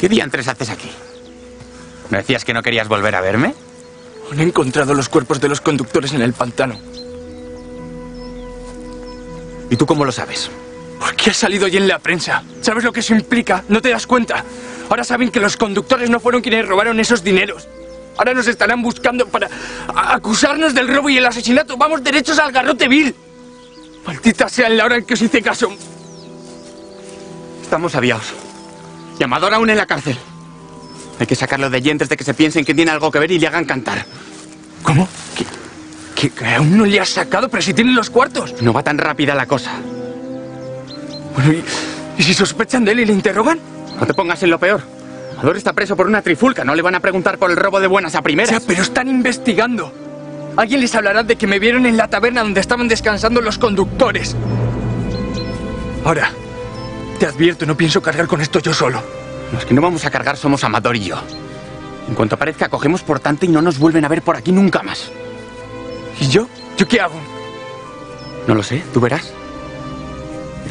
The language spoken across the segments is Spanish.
¿Qué diantres haces aquí? ¿Me decías que no querías volver a verme? Han encontrado los cuerpos de los conductores en el pantano. ¿Y tú cómo lo sabes? ¿Por qué ha salido hoy en la prensa? ¿Sabes lo que eso implica? ¿No te das cuenta? Ahora saben que los conductores no fueron quienes robaron esos dineros. Ahora nos estarán buscando para acusarnos del robo y el asesinato. Vamos derechos al garrote vil. Maldita sea en la hora en que os hice caso. Estamos aviados. Y Amador aún en la cárcel. Hay que sacarlo de allí antes de que se piensen que tiene algo que ver y le hagan cantar. ¿Cómo? ¿Que, que- que aún no le has sacado, pero si tienen los cuartos? No va tan rápida la cosa. Bueno, ¿y, y si sospechan de él y le interrogan? No te pongas en lo peor. Amador está preso por una trifulca. No le van a preguntar por el robo de buenas a primeras. Ya, pero están investigando. Alguien les hablará de que me vieron en la taberna donde estaban descansando los conductores. Ahora, te advierto, no pienso cargar con esto yo solo. Los que no vamos a cargar somos Amador y yo. En cuanto aparezca, cogemos por tante y no nos vuelven a ver por aquí nunca más. ¿Y yo? ¿Yo qué hago? No lo sé, tú verás.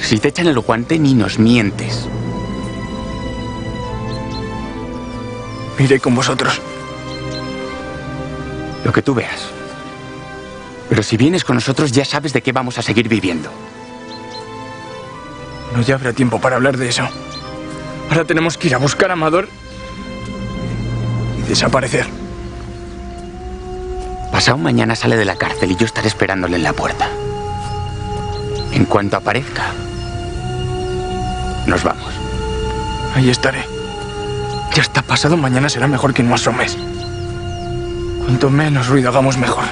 Si te echan el guante, ni nos mientes. Iré con vosotros. Lo que tú veas. Pero si vienes con nosotros, ya sabes de qué vamos a seguir viviendo. No ya habrá tiempo para hablar de eso. Ahora tenemos que ir a buscar a Amador y desaparecer. Pasado mañana sale de la cárcel y yo estaré esperándole en la puerta. En cuanto aparezca, nos vamos. Ahí estaré. Ya está pasado, mañana será mejor que no asomes. Cuanto menos ruido hagamos, mejor.